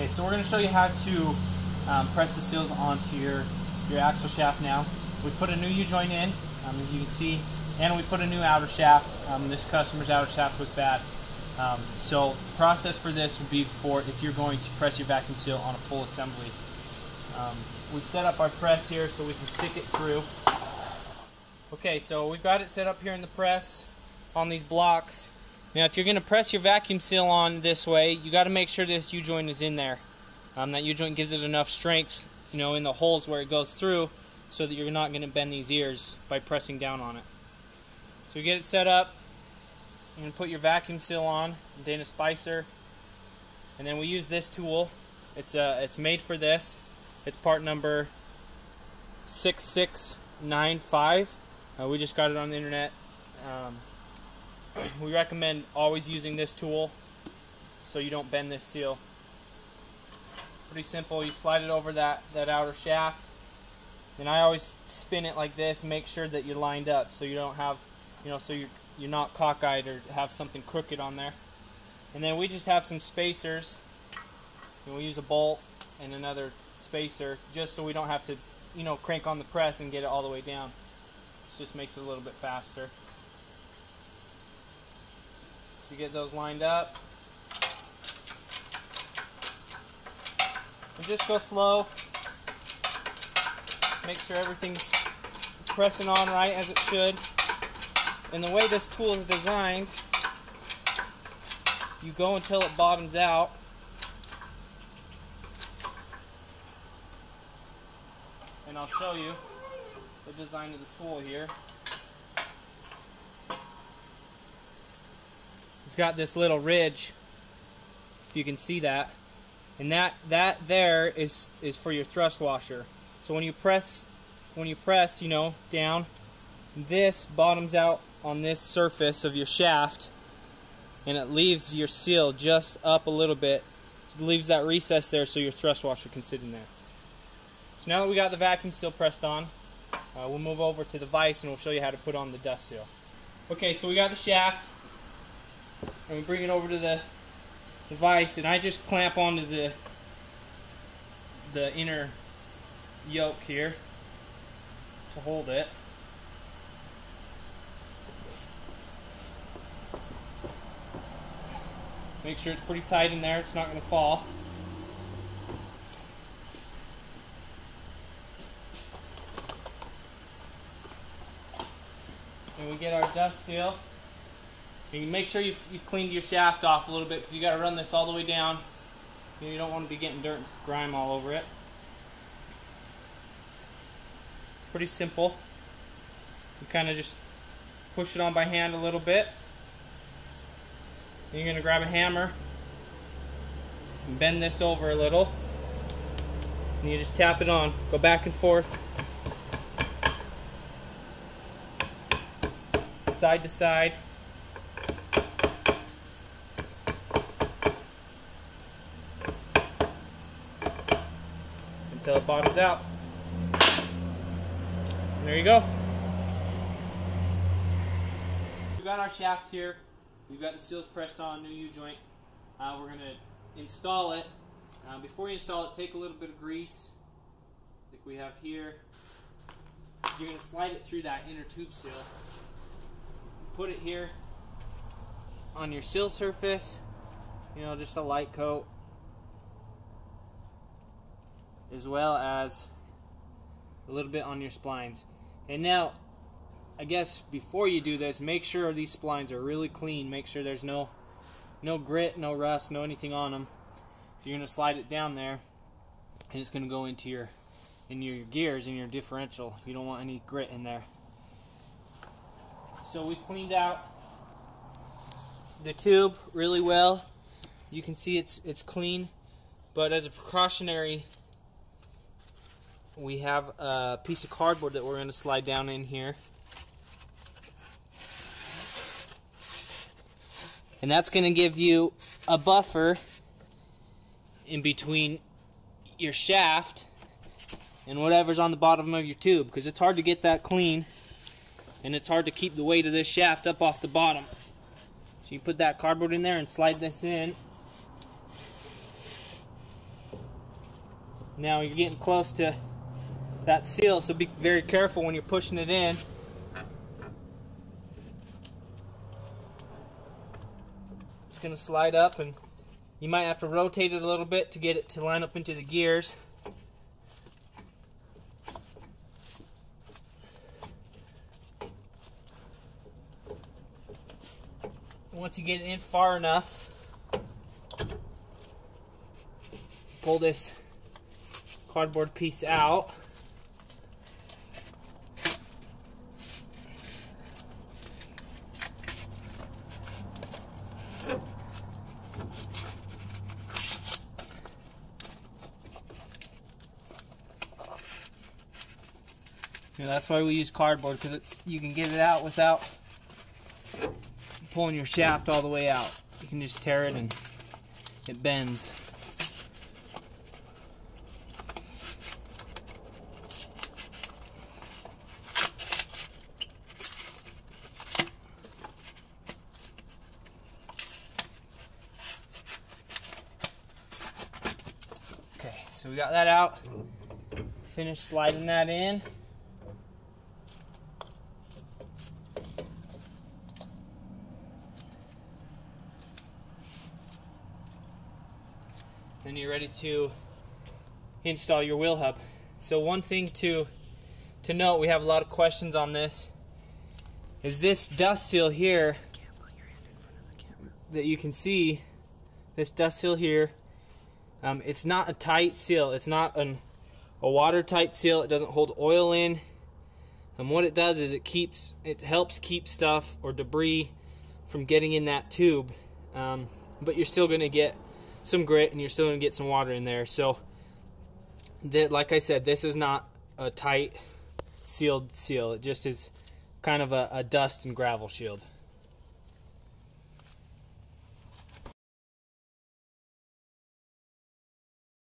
Okay, so we're going to show you how to um, press the seals onto your, your axle shaft now. We put a new U-joint in, um, as you can see, and we put a new outer shaft. Um, this customer's outer shaft was bad. Um, so the process for this would be for if you're going to press your vacuum seal on a full assembly. Um, we've set up our press here so we can stick it through. Okay, so we've got it set up here in the press on these blocks. Now if you're going to press your vacuum seal on this way, you got to make sure this U-joint is in there. Um, that U-joint gives it enough strength, you know, in the holes where it goes through so that you're not going to bend these ears by pressing down on it. So you get it set up, you're going to put your vacuum seal on, Dana Spicer, and then we use this tool. It's, uh, it's made for this. It's part number 6695. Uh, we just got it on the internet. Um, we recommend always using this tool so you don't bend this seal. Pretty simple. You slide it over that, that outer shaft. And I always spin it like this make sure that you're lined up so you don't have, you know, so you're, you're not cockeyed or have something crooked on there. And then we just have some spacers. And we use a bolt and another spacer just so we don't have to, you know, crank on the press and get it all the way down. It just makes it a little bit faster. You get those lined up. And just go slow. Make sure everything's pressing on right as it should. And the way this tool is designed, you go until it bottoms out. And I'll show you the design of the tool here. It's got this little ridge, if you can see that. And that, that there is, is for your thrust washer. So when you press, when you press, you know, down, this bottoms out on this surface of your shaft and it leaves your seal just up a little bit. It leaves that recess there so your thrust washer can sit in there. So now that we got the vacuum seal pressed on, uh, we'll move over to the vise and we'll show you how to put on the dust seal. Okay, so we got the shaft and we bring it over to the, vise and I just clamp onto the the inner yoke here to hold it. Make sure it's pretty tight in there, it's not going to fall. And we get our dust seal. You make sure you've, you've, cleaned your shaft off a little bit because you got to run this all the way down. You don't want to be getting dirt and grime all over it. Pretty simple. You kind of just push it on by hand a little bit. You're going to grab a hammer and bend this over a little. And you just tap it on. Go back and forth. Side to side. Until it bottoms out. And there you go. We've got our shaft here. We've got the seals pressed on, new U-joint. Uh, we're going to install it. Uh, before you install it, take a little bit of grease, like we have here. You're going to slide it through that inner tube seal. Put it here on your seal surface. You know, just a light coat. As well as a little bit on your splines. And now, I guess before you do this, make sure these splines are really clean. Make sure there's no no grit, no rust, no anything on them. So you're to slide it down there, and it's to go into your in your gears in your differential. You don't want any grit in there. So we've cleaned out the tube really well. You can see it's it's clean, but as a precautionary we have a piece of cardboard that we're going to slide down in here. And that's going to give you a buffer in between your shaft and whatever's on the bottom of your tube because it's hard to get that clean and it's hard to keep the weight of this shaft up off the bottom. So you put that cardboard in there and slide this in Now you're getting close to that seal, so be very careful when you're pushing it in. It's going to slide up and you might have to rotate it a little bit to get it to line up into the gears. Once you get it in far enough, pull this cardboard piece out. That's why we use cardboard because it's you can get it out without pulling your shaft all the way out. You can just tear it and it bends. Okay, so we got that out. Finish sliding that in. Then you're ready to install your wheel hub. So one thing to to note, we have a lot of questions on this, is this dust seal here that you can see, this dust seal here, um, it's not a tight seal. It's not an, a watertight seal. It doesn't hold oil in. And what it does is it keeps, it helps keep stuff or debris from getting in that tube. Um, but you're still going to get some grit and you're still going to get some water in there. So, that, like I said, this is not a tight sealed seal. It just is kind of a, a dust and gravel shield.